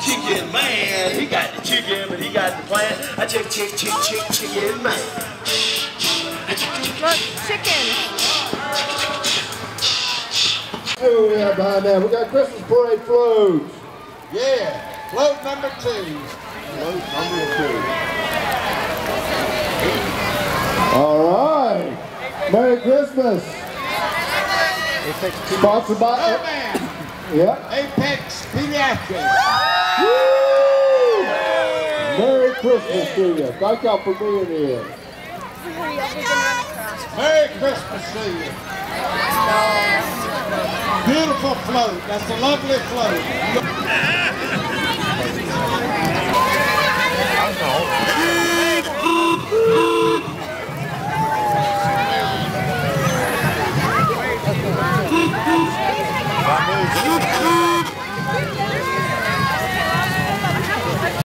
chicken man, he got the chicken, but he got the plan. I chick, chick, chick, chick, chicken man. Chicken. Who we behind that? We got Christmas parade floats. Yeah, float number two. Float number two. All right. Merry Christmas. Sponsored by. Snowman, Yep. Apex Pediatrics. Woo! Merry Christmas to you. Thank y'all for being here. Hurry up, we can run. Merry Christmas to you beautiful float. That's a lovely float. That.